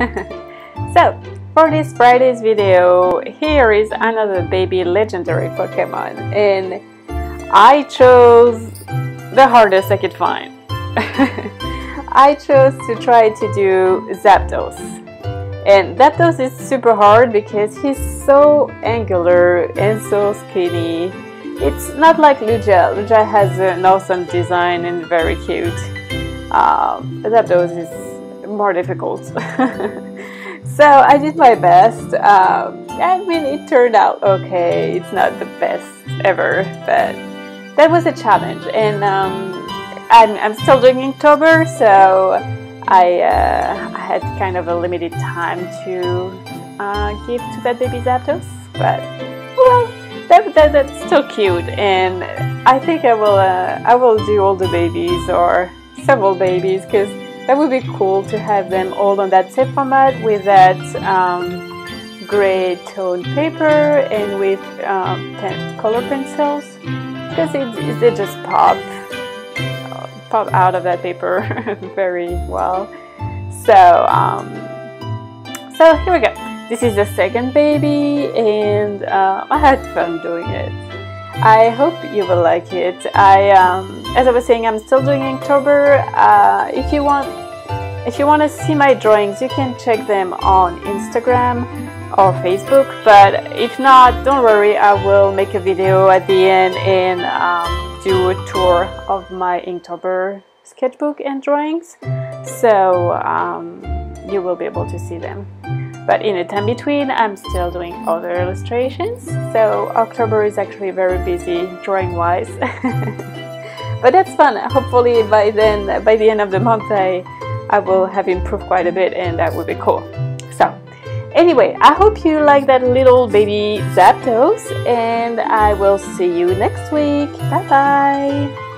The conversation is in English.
so, for this Friday's video, here is another baby legendary Pokemon and I chose the hardest I could find. I chose to try to do Zapdos. And Zapdos is super hard because he's so angular and so skinny. It's not like Lugia. Lugia has an awesome design and very cute. Um, Zapdos is more difficult. so I did my best. Um, I mean, it turned out okay. It's not the best ever, but that was a challenge. And um, I'm, I'm still doing Inktober, so I, uh, had kind of a limited time to uh, give to that baby Zapdos. But well, that, that, that's still cute, and I think I will uh, I will do all the babies or several babies because that would be cool to have them all on that tape format with that um, gray tone paper and with um, pen, color pencils. Because it, it, they just pop uh, pop out of that paper very well. So um, so here we go. This is the second baby and uh, I had fun doing it I hope you will like it. I um, as I was saying I'm still doing Inktober. Uh, if you want if you want to see my drawings you can check them on Instagram or Facebook. But if not don't worry I will make a video at the end and um, do a tour of my Inktober sketchbook and drawings. So um, you will be able to see them but in the time between I'm still doing other illustrations. So October is actually very busy drawing wise but that's fun. Hopefully by then by the end of the month I I will have improved quite a bit and that would be cool. So anyway I hope you like that little baby Zapdos and I will see you next week. Bye bye